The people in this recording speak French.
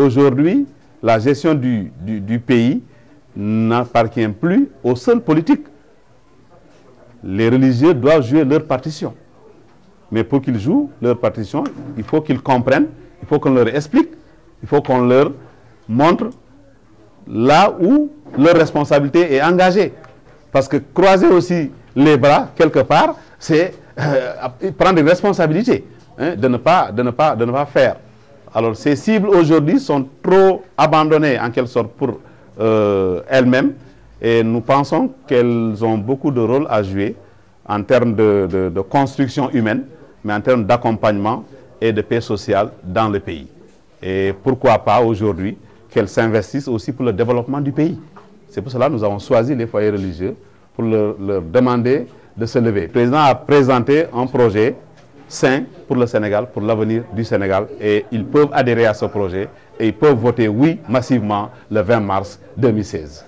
Aujourd'hui, la gestion du, du, pays n'appartient plus aux seuls politiques. Les religieux doivent jouer leur partition. Mais pour qu'ils jouent leur partition, il faut qu'ils comprennent, il faut qu'on leur explique, il faut qu'on leur montre là où leur responsabilité est engagée. Parce que croiser aussi les bras, quelque part, c'est euh, prendre une responsabilité hein, de, ne pas, de, ne pas, de ne pas faire. Alors ces cibles aujourd'hui sont trop abandonnées en quelque sorte pour euh, elles-mêmes et nous pensons qu'elles ont beaucoup de rôle à jouer en termes de, construction humaine, mais en termes d'accompagnement et de paix sociale dans le pays. Et pourquoi pas aujourd'hui qu'elles s'investissent aussi pour le développement du pays. C'est pour cela que nous avons choisi les foyers religieux pour leur demander de se lever. Le président a présenté un projet sain pour le Sénégal, pour l'avenir du Sénégal et ils peuvent adhérer à ce projet et ils peuvent voter oui massivement le 20 mars 2016.